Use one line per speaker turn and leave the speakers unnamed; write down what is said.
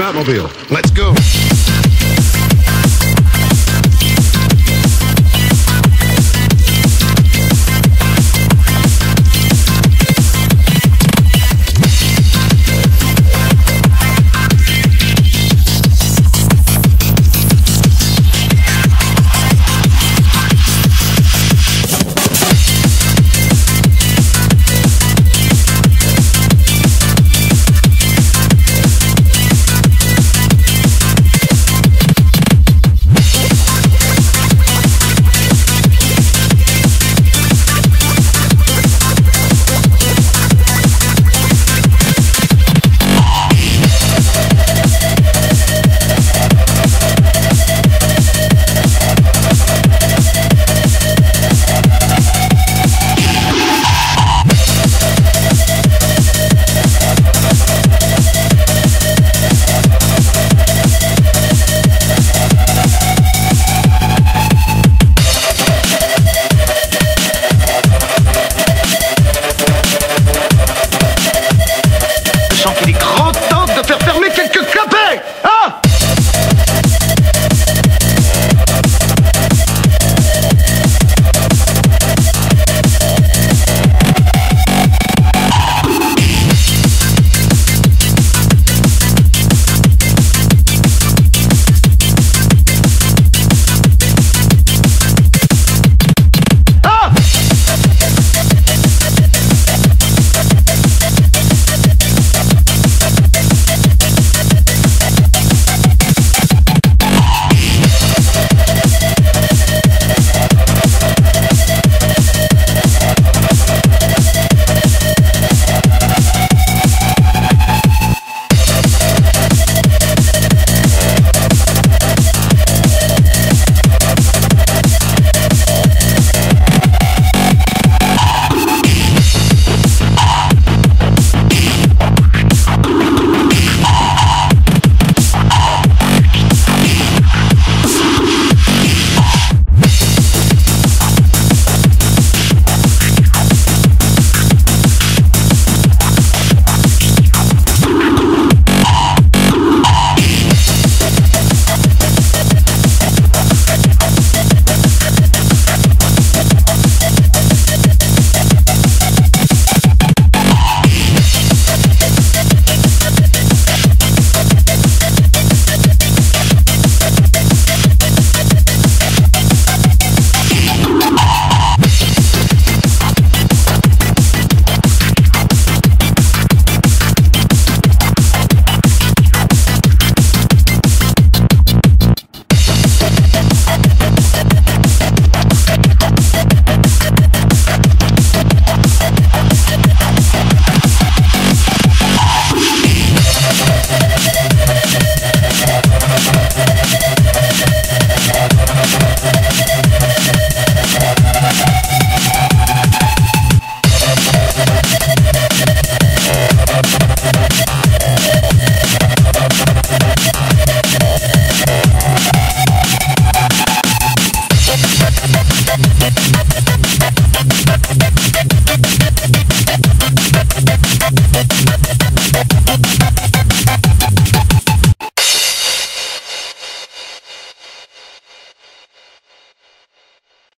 Batmobile. Let's go.